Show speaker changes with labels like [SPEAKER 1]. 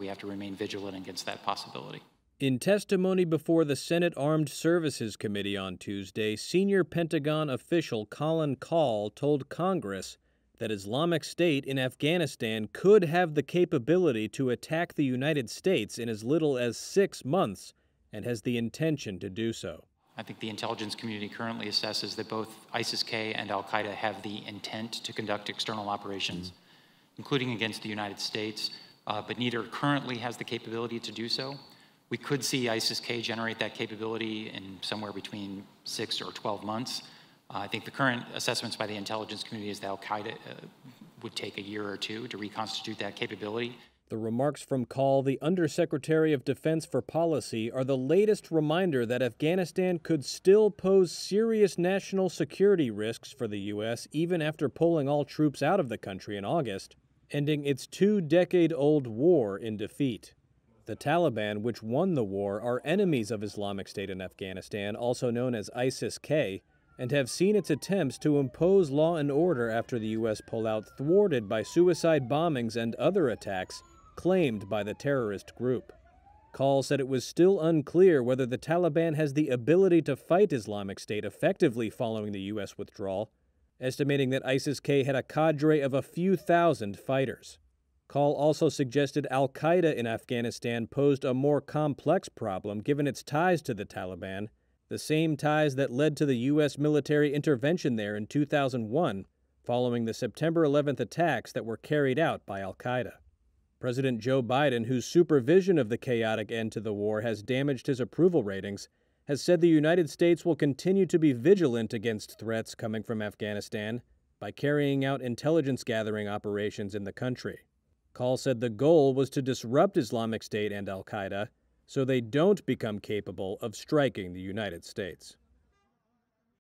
[SPEAKER 1] We have to remain vigilant against that possibility.
[SPEAKER 2] In testimony before the Senate Armed Services Committee on Tuesday, senior Pentagon official Colin Kahl told Congress that Islamic State in Afghanistan could have the capability to attack the United States in as little as six months and has the intention to do so.
[SPEAKER 1] I think the intelligence community currently assesses that both ISIS K and Al Qaeda have the intent to conduct external operations, mm-hmm. including against the United States, uh, but neither currently has the capability to do so. We could see ISIS-K generate that capability in somewhere between six or 12 months. Uh, I think the current assessments by the intelligence community is that Al-Qaeda uh, would take a year or two to reconstitute that capability.
[SPEAKER 2] The remarks from Kahl, the Undersecretary of Defense for Policy, are the latest reminder that Afghanistan could still pose serious national security risks for the U.S. even after pulling all troops out of the country in August, ending its two decade old war in defeat. The Taliban, which won the war, are enemies of Islamic State in Afghanistan, also known as ISIS K, and have seen its attempts to impose law and order after the U.S. pullout thwarted by suicide bombings and other attacks claimed by the terrorist group. Kahl said it was still unclear whether the Taliban has the ability to fight Islamic State effectively following the U.S. withdrawal, estimating that ISIS K had a cadre of a few thousand fighters. Kahl also suggested Al Qaeda in Afghanistan posed a more complex problem given its ties to the Taliban, the same ties that led to the U.S. military intervention there in 2001 following the September 11th attacks that were carried out by Al Qaeda. President Joe Biden, whose supervision of the chaotic end to the war has damaged his approval ratings, has said the United States will continue to be vigilant against threats coming from Afghanistan by carrying out intelligence gathering operations in the country. Kahl said the goal was to disrupt Islamic State and Al Qaeda so they don't become capable of striking the United States.